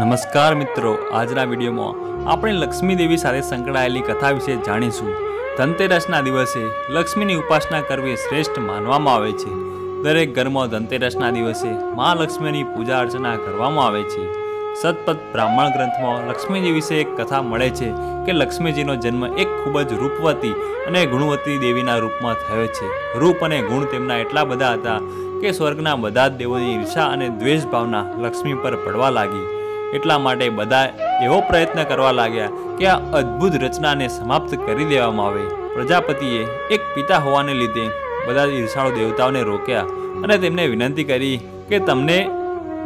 નમસ્કાર મિત્રો, આજના વિડીયોમાં આપણે લક્ષ્મીદેવી સાથે સંકળાયેલી કથા વિશે જાણીશું. ધનતેરસના દિવસે લક્ષ્મીની ઉપાસના કરવી શ્રેષ્ઠ માનવામાં આવે છે. દરેક ઘરમાં ધનતેરસના દિવસે મા લક્ષ્મીની પૂજા અર્ચના કરવામાં આવે છે. સતપથ બ્રાહ્મણ ગ્રંથમાં લક્ષ્મીજી વિશે એક કથા મળે છે કે લક્ષ્મીજીનો જન્મ એક ખૂબ જ રૂપવતી અને ગુણવતી દેવીના રૂપમાં થયો છે. રૂપ અને ગુણ તેમના એટલા બધા હતા કે સ્વર્ગના બધા જ દેવોની ઈર્ષા અને દ્વેષ ભાવના લક્ષ્મી પર પડવા લાગી. એટલા માટે બધા એવો પ્રયત્ન કરવા લાગ્યા કે આ અદ્ભુત રચનાને સમાપ્ત કરી દેવામાં આવે. પ્રજાપતિએ એક પિતા હોવાને લીધે બધા ઈર્ષાળુ દેવતાઓને રોક્યા અને તેમને વિનંતી કરી કે તમને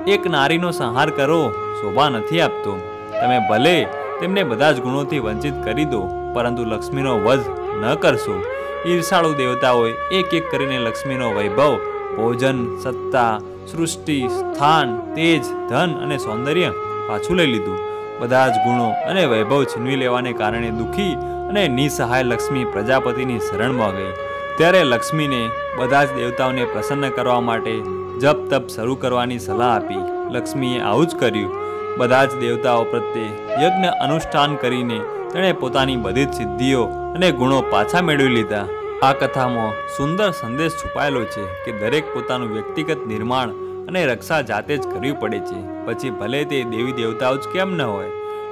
એક નારીનો સંહાર કરો, શોભા નથી આપતો. તમે ભલે તેમને બધા જ ગુણોથી વંચિત કરી દો, પરંતુ લક્ષ્મીનો વધ ન કરશો. ઈર્ષાળુ દેવતાઓએ એક એક કરીને લક્ષ્મીનો વૈભવ, ભોજન, સત્તા, સૃષ્ટિ, સ્થાન, તેજ, ધન અને સૌંદર્ય પાછું લઈ લીધું. બધા જ ગુણો અને વૈભવ છીનવી લેવાને કારણે દુઃખી અને નિસહાય લક્ષ્મી પ્રજાપતિની શરણમાં ગઈ. ત્યારે લક્ષ્મીને બધા જ દેવતાઓને પ્રસન્ન કરવા માટે જપ તપ શરૂ કરવાની સલાહ આપી લક્ષ્મીએ આવું જ કર્યું. બધા જ દેવતાઓ પ્રત્યે યજ્ઞ અનુષ્ઠાન કરીને તેણે પોતાની બધી જ સિદ્ધિઓ અને ગુણો પાછા મેળવી લીધા. આ કથામાં સુંદર સંદેશ છુપાયેલો છે કે દરેક પોતાનું વ્યક્તિગત નિર્માણ અને રક્ષા જાતે જ કરવી પડે છે. પછી ભલે તે દેવી દેવતાઓ જ કેમ ન હોય?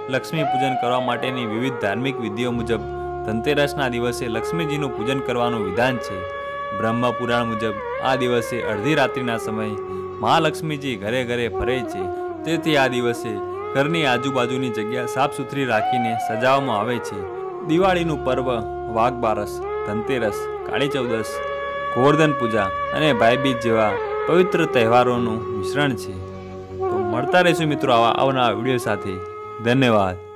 લક્ષ્મી પૂજન કરવા માટેની વિવિધ ધાર્મિક વિધિઓ મુજબ ધનતેરસના દિવસે લક્ષ્મીજીનું પૂજન કરવાનું વિધાન છે. બ્રહ્મ પુરાણ મુજબ આ દિવસે અડધી રાત્રિના સમયે મહાલક્ષ્મીજી ઘરે ઘરે ફરે છે. તેથી આ દિવસે ઘરની આજુબાજુની જગ્યા સાફ સુથરી રાખીને સજાવવામાં આવે છે. દિવાળીનું પર્વ વાઘબારસ, ધનતેરસ, કાળી ચૌદસ, ગોવર્ધન પૂજા અને ભાઈબીજ જેવા પવિત્ર તહેવારોનું મિશ્રણ છે. તો મળતા રહીશું મિત્રો આવા આવનારા વીડિયો સાથે. ધન્યવાદ.